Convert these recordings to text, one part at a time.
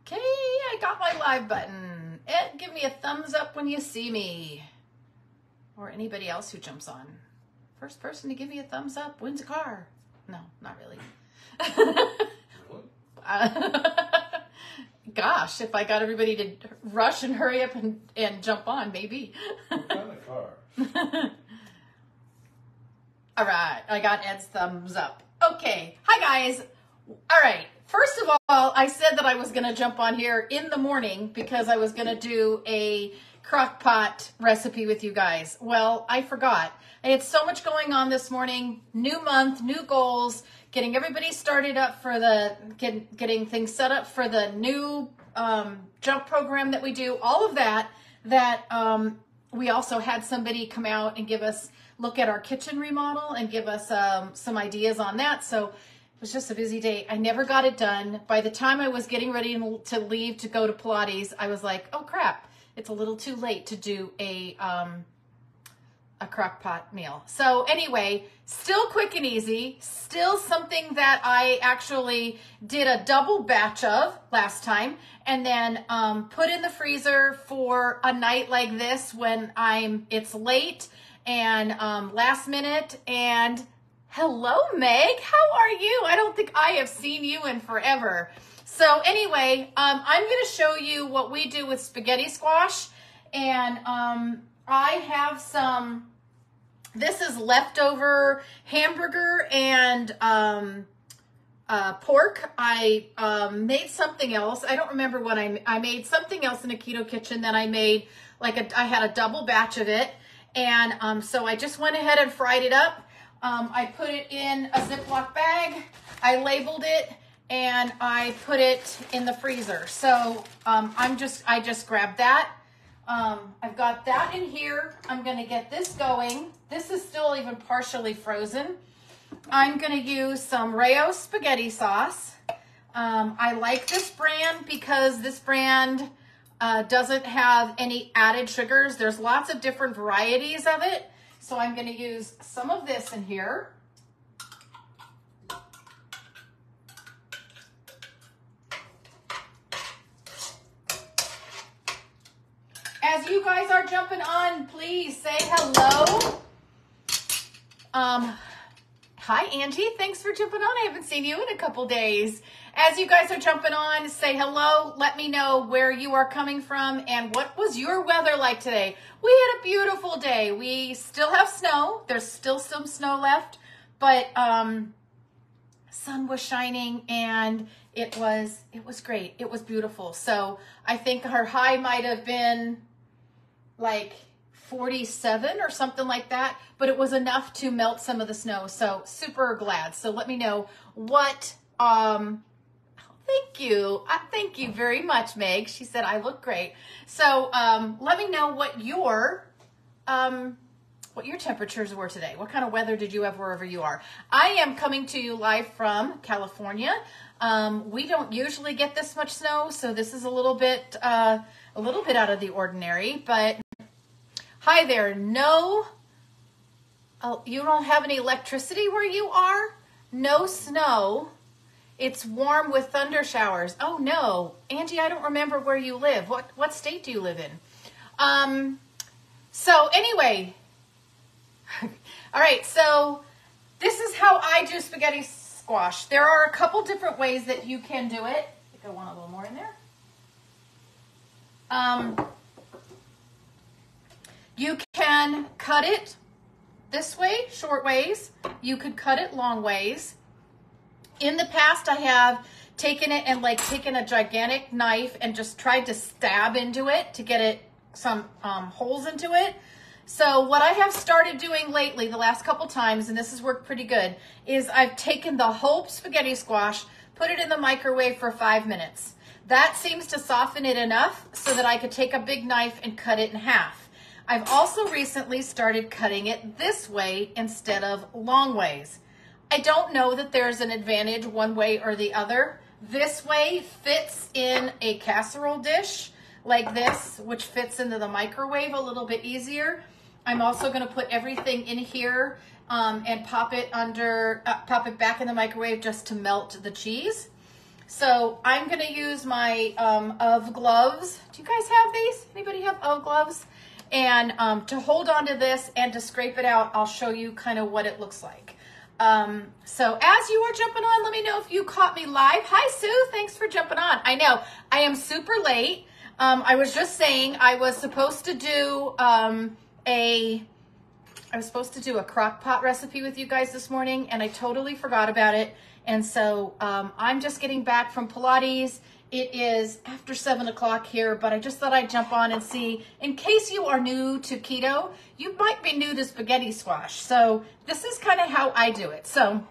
Okay, I got my live button. Ed, give me a thumbs up when you see me. Or anybody else who jumps on. First person to give me a thumbs up wins a car. No, not really. Really? Gosh, if I got everybody to rush and hurry up and, and jump on, maybe. What kind of car? All right, I got Ed's thumbs up. Okay, hi guys. All right, first of all, I said that I was going to jump on here in the morning because I was going to do a crock pot recipe with you guys. Well, I forgot. I had so much going on this morning. New month, new goals, getting everybody started up for the get, getting things set up for the new um, jump program that we do. All of that. That um, we also had somebody come out and give us look at our kitchen remodel and give us um, some ideas on that. So it was just a busy day. I never got it done. By the time I was getting ready to leave to go to Pilates, I was like, oh crap, it's a little too late to do a um, a crock pot meal. So anyway, still quick and easy, still something that I actually did a double batch of last time and then um, put in the freezer for a night like this when I'm it's late and um, last minute and hello Meg, how are you? I don't think I have seen you in forever. So anyway, um, I'm going to show you what we do with spaghetti squash and um, I have some, this is leftover hamburger and um, uh, pork. I um, made something else. I don't remember what I, I made something else in a keto kitchen that I made, like a, I had a double batch of it. And um, so I just went ahead and fried it up. Um, I put it in a Ziploc bag. I labeled it and I put it in the freezer. So um, I'm just, I just grabbed that um, I've got that in here. I'm going to get this going. This is still even partially frozen. I'm going to use some Rao spaghetti sauce. Um, I like this brand because this brand uh, doesn't have any added sugars. There's lots of different varieties of it. So I'm going to use some of this in here. As you guys are jumping on, please say hello. Um, hi, Angie. Thanks for jumping on. I haven't seen you in a couple days. As you guys are jumping on, say hello. Let me know where you are coming from and what was your weather like today. We had a beautiful day. We still have snow. There's still some snow left, but um, sun was shining and it was it was great. It was beautiful. So I think her high might have been like 47 or something like that, but it was enough to melt some of the snow. So super glad. So let me know what, um, thank you. Uh, thank you very much, Meg. She said, I look great. So, um, let me know what your, um, what your temperatures were today. What kind of weather did you have wherever you are? I am coming to you live from California. Um, we don't usually get this much snow, so this is a little bit, uh, a little bit out of the ordinary, but Hi there. No, oh, you don't have any electricity where you are? No snow. It's warm with thunder showers. Oh no, Angie, I don't remember where you live. What what state do you live in? Um, so anyway, all right. So this is how I do spaghetti squash. There are a couple different ways that you can do it. I think I want a little more in there. Um, you can cut it this way, short ways. You could cut it long ways. In the past, I have taken it and like taken a gigantic knife and just tried to stab into it to get it some um, holes into it. So what I have started doing lately, the last couple times, and this has worked pretty good, is I've taken the whole spaghetti squash, put it in the microwave for five minutes. That seems to soften it enough so that I could take a big knife and cut it in half. I've also recently started cutting it this way instead of long ways. I don't know that there's an advantage one way or the other. This way fits in a casserole dish like this, which fits into the microwave a little bit easier. I'm also going to put everything in here um, and pop it under, uh, pop it back in the microwave just to melt the cheese. So I'm going to use my um, Ove Gloves. Do you guys have these? Anybody have Ove Gloves? And um, to hold on to this and to scrape it out, I'll show you kind of what it looks like. Um, so as you are jumping on, let me know if you caught me live. Hi, Sue. Thanks for jumping on. I know I am super late. Um, I was just saying I was supposed to do um, a I was supposed to do a crock pot recipe with you guys this morning and I totally forgot about it. And so um, I'm just getting back from Pilates. It is after seven o'clock here, but I just thought I'd jump on and see, in case you are new to keto, you might be new to spaghetti squash. So this is kind of how I do it. So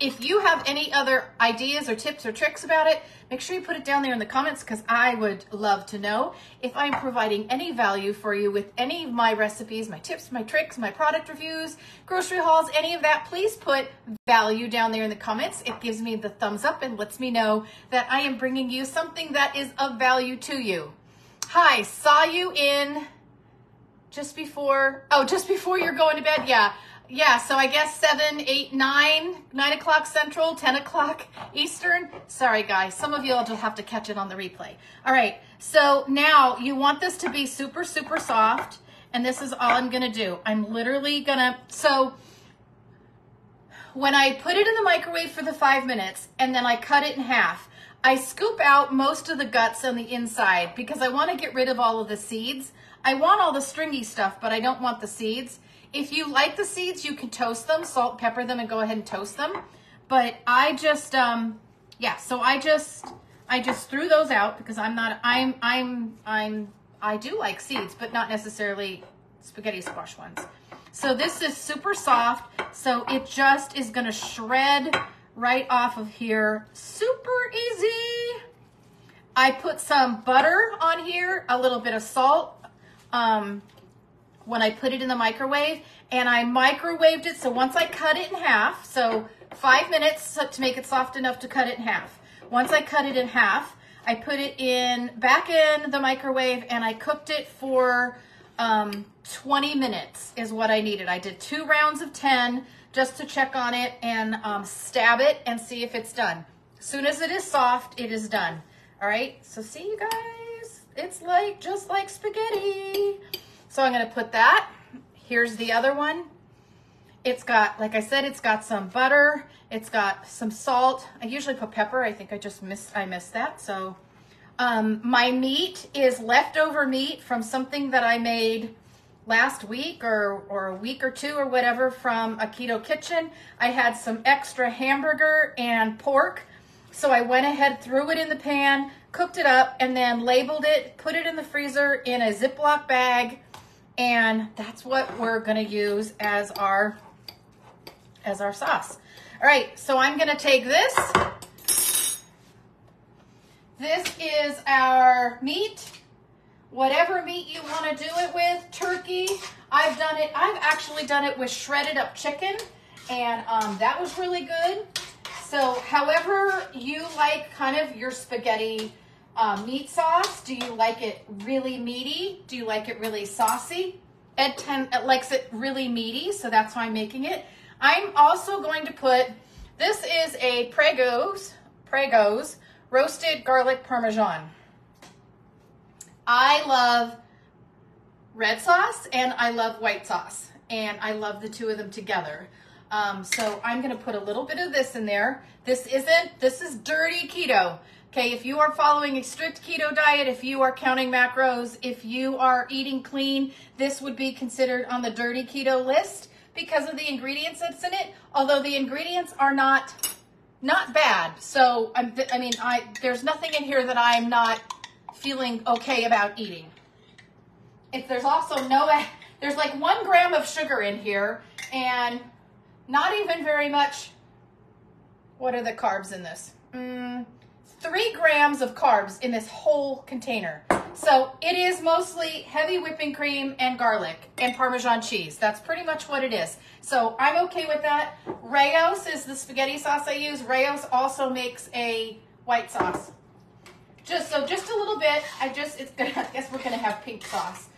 if you have any other ideas or tips or tricks about it, make sure you put it down there in the comments because I would love to know if I'm providing any value for you with any of my recipes, my tips, my tricks, my product reviews, grocery hauls, any of that. Please put value down there in the comments. It gives me the thumbs up and lets me know that I am bringing you something that is of value to you. Hi, saw you in just before, oh, just before you're going to bed. Yeah yeah, so I guess seven, eight, nine, nine o'clock Central, 10 o'clock Eastern. Sorry, guys. Some of you all just have to catch it on the replay. All right. So now you want this to be super, super soft. And this is all I'm going to do. I'm literally going to, so when I put it in the microwave for the five minutes and then I cut it in half, I scoop out most of the guts on the inside because I want to get rid of all of the seeds. I want all the stringy stuff, but I don't want the seeds. If you like the seeds, you can toast them, salt, pepper them, and go ahead and toast them. But I just, um, yeah, so I just, I just threw those out because I'm not, I'm, I'm, I'm, I do like seeds, but not necessarily spaghetti squash ones. So this is super soft. So it just is going to shred right off of here. Super easy. I put some butter on here, a little bit of salt, um, when I put it in the microwave and I microwaved it. So once I cut it in half, so five minutes to make it soft enough to cut it in half. Once I cut it in half, I put it in back in the microwave and I cooked it for um, 20 minutes is what I needed. I did two rounds of 10 just to check on it and um, stab it and see if it's done. As soon as it is soft, it is done. All right, so see you guys. It's like, just like spaghetti. So I'm going to put that. Here's the other one. It's got, like I said, it's got some butter. It's got some salt. I usually put pepper. I think I just missed, I missed that. So um, my meat is leftover meat from something that I made last week or, or a week or two or whatever from a keto kitchen. I had some extra hamburger and pork. So I went ahead, threw it in the pan, cooked it up, and then labeled it, put it in the freezer in a Ziploc bag, and that's what we're gonna use as our, as our sauce. All right, so I'm gonna take this. This is our meat, whatever meat you wanna do it with, turkey. I've done it, I've actually done it with shredded up chicken and um, that was really good. So however you like kind of your spaghetti uh, meat sauce. Do you like it really meaty? Do you like it really saucy? Ed, ten, Ed likes it really meaty, so that's why I'm making it. I'm also going to put, this is a Prego, Prego's roasted garlic parmesan. I love red sauce and I love white sauce and I love the two of them together. Um, so I'm going to put a little bit of this in there. This isn't, this is dirty keto. Okay, if you are following a strict keto diet, if you are counting macros, if you are eating clean, this would be considered on the dirty keto list because of the ingredients that's in it. Although the ingredients are not not bad. So I'm, I mean, I there's nothing in here that I'm not feeling okay about eating. If there's also no, there's like one gram of sugar in here and not even very much. What are the carbs in this? Mm, grams of carbs in this whole container. So it is mostly heavy whipping cream and garlic and Parmesan cheese. That's pretty much what it is. So I'm okay with that. Rao's is the spaghetti sauce I use. Rao's also makes a white sauce. Just so just a little bit. I just it's gonna I guess we're gonna have pink sauce.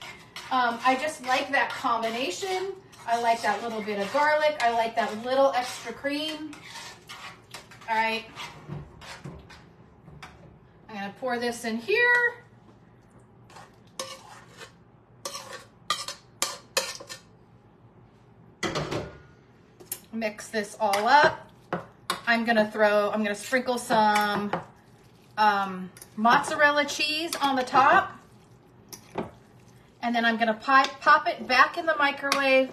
Um, I just like that combination. I like that little bit of garlic. I like that little extra cream. All right. I'm gonna pour this in here. Mix this all up. I'm gonna throw, I'm gonna sprinkle some um, mozzarella cheese on the top. And then I'm gonna pop, pop it back in the microwave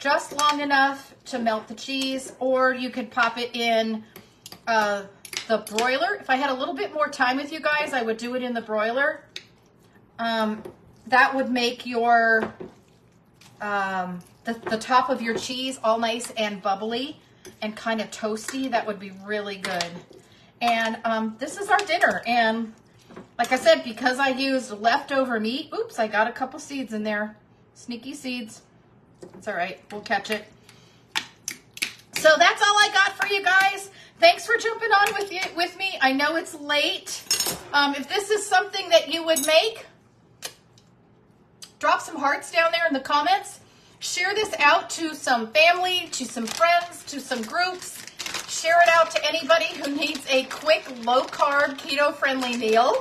just long enough to melt the cheese, or you could pop it in uh, the broiler. If I had a little bit more time with you guys, I would do it in the broiler. Um, that would make your um, the, the top of your cheese all nice and bubbly and kind of toasty. That would be really good. And um, this is our dinner. And like I said, because I used leftover meat, oops, I got a couple seeds in there. Sneaky seeds. It's all right. We'll catch it. So that's all I got for you guys. Thanks for jumping on with you with me. I know it's late. Um, if this is something that you would make, drop some hearts down there in the comments. Share this out to some family, to some friends, to some groups. Share it out to anybody who needs a quick, low carb, keto friendly meal.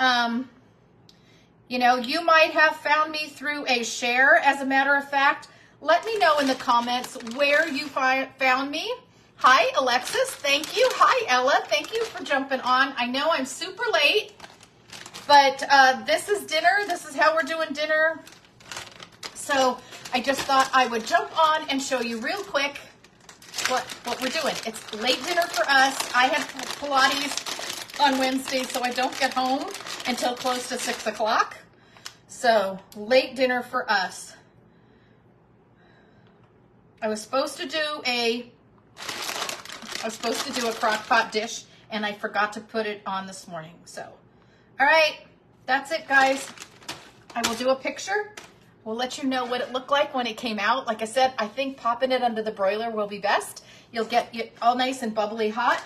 Um, you know, you might have found me through a share, as a matter of fact. Let me know in the comments where you fi- found me. Hi, Alexis. Thank you. Hi, Ella. Thank you for jumping on. I know I'm super late, but uh, this is dinner. This is how we're doing dinner. So I just thought I would jump on and show you real quick what, what we're doing. It's late dinner for us. I have Pilates on Wednesday, so I don't get home until close to 6 o'clock. So late dinner for us. I was supposed to do a I was supposed to do a crock pot dish and I forgot to put it on this morning. So, all right, that's it, guys. I will do a picture. We'll let you know what it looked like when it came out. Like I said, I think popping it under the broiler will be best. You'll get it all nice and bubbly hot.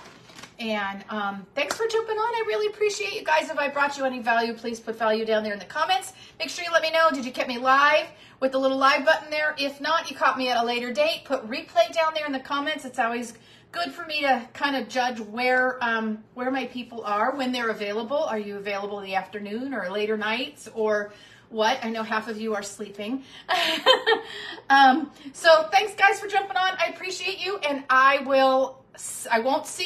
And um, thanks for jumping on. I really appreciate you guys. If I brought you any value, please put value down there in the comments. Make sure you let me know. Did you get me live with the little live button there? If not, you caught me at a later date. Put replay down there in the comments. It's always good for me to kind of judge where um, where my people are when they're available. Are you available in the afternoon or later nights or what? I know half of you are sleeping. um, so thanks guys for jumping on. I appreciate you and I will I won't see